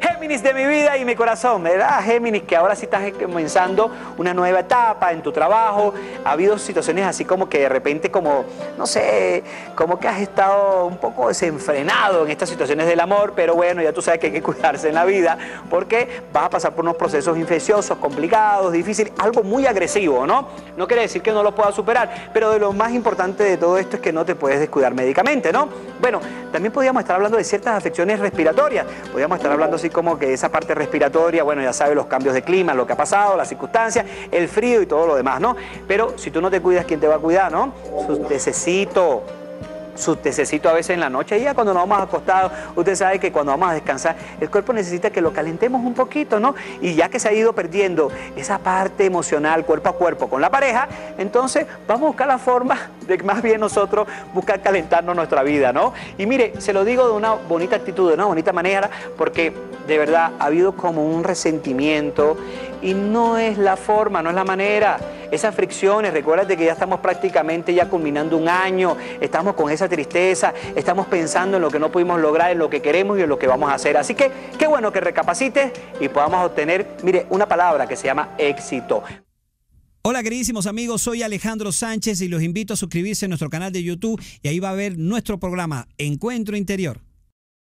Géminis de mi vida y mi corazón, ¿verdad? Géminis, que ahora sí estás comenzando una nueva etapa en tu trabajo. Ha habido situaciones así como que de repente, como, no sé, como que has estado un poco desenfrenado en estas situaciones del amor, pero bueno, ya tú sabes que hay que cuidarse en la vida porque vas a pasar por unos procesos infecciosos, complicados, difíciles, algo muy agresivo, ¿no? No quiere decir que no lo puedas superar, pero de lo más importante de todo esto es que no te puedes descuidar médicamente, ¿no? Bueno, también podríamos estar hablando de ciertas afecciones respiratorias, podríamos estar hablando así como que esa parte respiratoria, bueno, ya sabes los cambios de clima, lo que ha pasado, las circunstancias, el frío y todo lo demás, ¿no? Pero si tú no te cuidas, ¿quién te va a cuidar, no? Sus tececitos, su tececito a veces en la noche. Y ya cuando nos vamos acostados, usted sabe que cuando vamos a descansar, el cuerpo necesita que lo calentemos un poquito, ¿no? Y ya que se ha ido perdiendo esa parte emocional cuerpo a cuerpo con la pareja, entonces vamos a buscar la forma de más bien nosotros buscar calentarnos nuestra vida, ¿no? Y mire, se lo digo de una bonita actitud, de una bonita manera, porque de verdad ha habido como un resentimiento y no es la forma, no es la manera. Esas fricciones, recuérdate que ya estamos prácticamente ya culminando un año, estamos con esa tristeza, estamos pensando en lo que no pudimos lograr, en lo que queremos y en lo que vamos a hacer. Así que qué bueno que recapacites y podamos obtener, mire, una palabra que se llama éxito. Hola queridísimos amigos, soy Alejandro Sánchez y los invito a suscribirse a nuestro canal de YouTube y ahí va a ver nuestro programa Encuentro Interior.